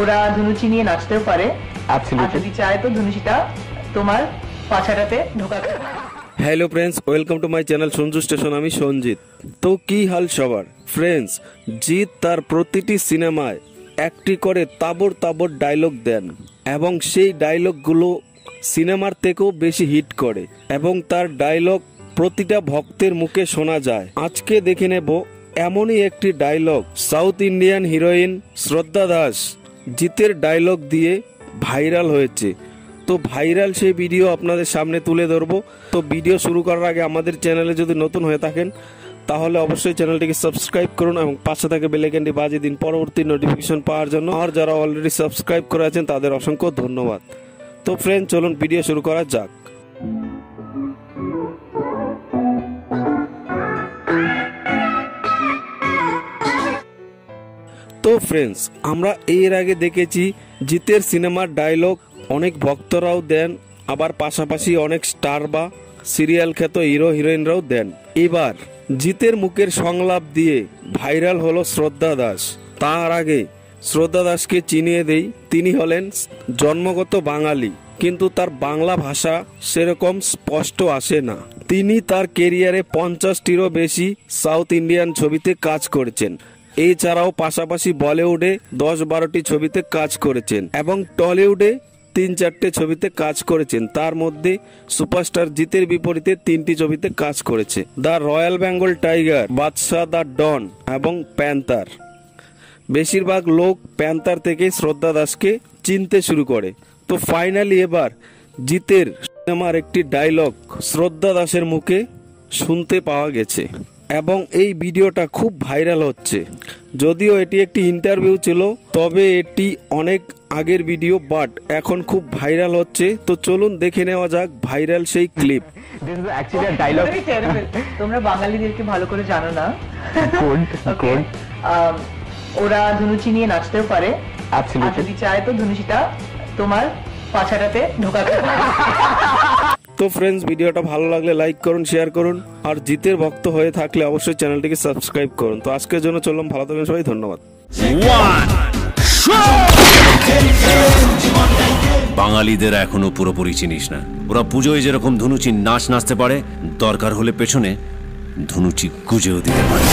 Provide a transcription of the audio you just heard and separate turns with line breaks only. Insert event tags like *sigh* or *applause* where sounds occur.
ওরা ধনুচি নিয়ে নাচতেও পারে। আর যদি চায় তো ধনুচিটা তোমার পাছাটাতে ঢোকাতে
hello friends welcome to my channel Sanju station আমি সঞ্জিত। তো কি হাল সবার? ফ্রেন্ডস জিৎ তার প্রতিটি সিনেমায় একটি করে তাবড় তাবড় ডায়লগ দেন এবং সেই ডায়লগগুলো সিনেমার থেকেও বেশি হিট করে এবং তার ডায়লগ প্রতিটা ভক্তের মুখে শোনা যায়। আজকে দেখে নেব এমনই একটি ডায়লগ সাউথ ইন্ডিয়ান হিরোইন শ্রদ্ধা দাস, জিতের ডায়লগ দিয়ে ভাইরাল হয়েছে। তো ভাইরাল সেই ভিডিও আপনাদের সামনে তুলে ধরবো। তো ভিডিও শুরু করার আগে আমাদের চ্যানেলে যদি নতুন হয়ে থাকেন, তাহলে অবশ্যই চ্যানেলটিকে সাবস্ক্রাইব করুন এবং পাশে থাকে বেলাইকানটি বাজিয়ে দিন পরবর্তী নোটিফিকেশন পাওয়ার জন্য। আর যারা অলরেডি সাবস্ক্রাইব করে আছেন, তাদের অসংখ্য ধন্যবাদ। তো ফ্রেন্ড চলুন ভিডিও শুরু করা যাক। ফ্রেন্ডস আমরা এর আগে দেখেছি জিতের সিনেমার ডায়লগ অনেক ভক্তরাও দেন, আবার পাশাপাশি অনেক স্টার বা সিরিয়াল খ্যাত হিরো হিরোইনরাও দেন। এবার, জিতের মুখের সংলাপ দিয়ে ভাইরাল হলো শ্রদ্ধা দাস। তার আগে শ্রদ্ধা দাসকে চিনিয়ে দেই, তিনি হলেন জন্মগত বাঙালি। কিন্তু তার বাংলা ভাষা সেরকম স্পষ্ট আসে না। তিনি তার কেরিয়ারে পঞ্চাশটিরও বেশি সাউথ ইন্ডিয়ান ছবিতে কাজ করেছেন। এছাড়াও পাশাপাশি বলিউডে দশ বারোটি ছবিতে কাজ করেছেন এবং টলিউডে তিন চারটে ছবিতে কাজ করেছেন। তার মধ্যে সুপারস্টার জিতের বিপরীতে তিনটি ছবিতে কাজ করেছে। The royal Bengal tiger, Badshah the don এবং প্যান্তার বেশিরভাগ লোক প্যান্তার থেকে শ্রদ্ধা দাসকে চিনতে শুরু করে। তো ফাইনালি এবার জিতের সিনেমার একটি ডায়লগ শ্রদ্ধা দাসের মুখে শুনতে পাওয়া গেছে। এবং এই ভিডিওটা খুব ভাইরাল হচ্ছে। যদিও এটি একটি ইন্টারভিউ ছিল তবে এটি অনেক আগের ভিডিও বাট এখন খুব ভাইরাল হচ্ছে। তো চলুন দেখে নেওয়া যাক ভাইরাল সেই ক্লিপ.
তোমরা বাঙালিদেরকে ভালো করে জানো না।
Good, *laughs*
Okay? ওরা ধনুচি নিয়ে নাচতেও পারে। যদি চায় তো ধনুচিটা তোমার পাছাটাতে ঢোকাতে *laughs*
তো ফ্রেন্ডস ভিডিওটা ভালো লাগলে লাইক করুন শেয়ার করুন, আর জিতের ভক্ত হয়ে থাকলে অবশ্যই চ্যানেলটিকে সাবস্ক্রাইব করুন। তো আজকের জন্য চললাম, ভালো থাকবেন সবাই, ধন্যবাদ।
বাঙালিদের এখনও পুরোপুরি চিনিস না। ওরা পুজোয় যেরকম ধনুচি নাচ নাচতে পারে, দরকার হলে পেছনে ধনুচি গুজেও দিতে পারে।